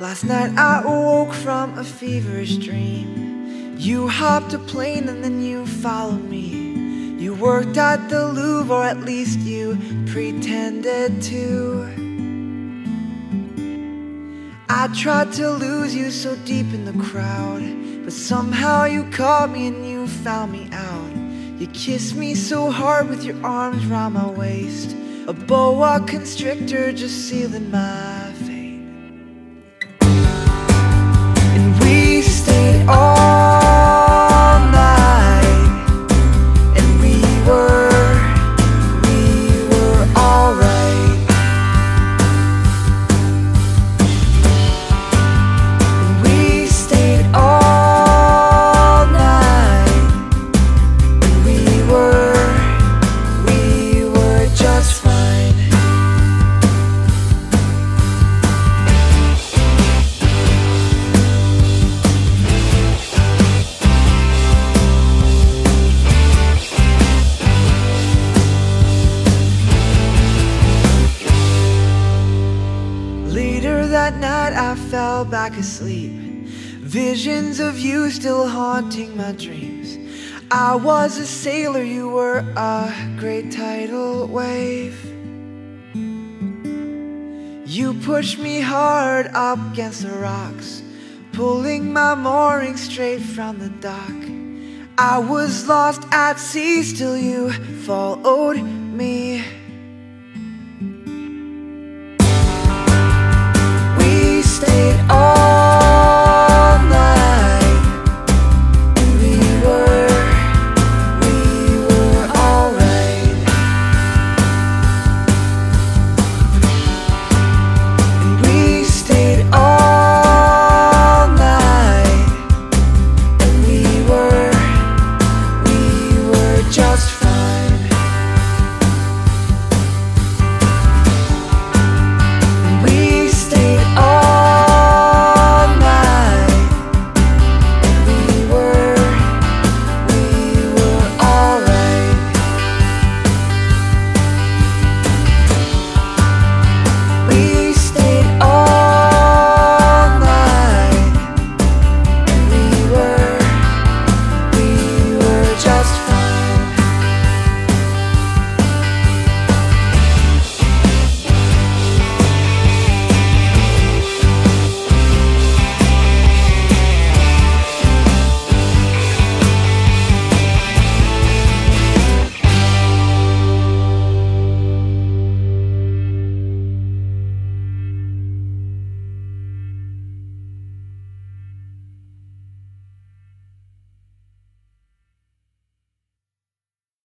Last night I awoke from a feverish dream. You hopped a plane and then you followed me. You worked at the Louvre, or at least you pretended to. I tried to lose you so deep in the crowd, but somehow you caught me and you found me out. You kissed me so hard with your arms round my waist, a boa constrictor just sealing my that night, I fell back asleep. Visions of you still haunting my dreams. I was a sailor, you were a great tidal wave. You pushed me hard up against the rocks, pulling my mooring straight from the dock. I was lost at sea, still you followed me.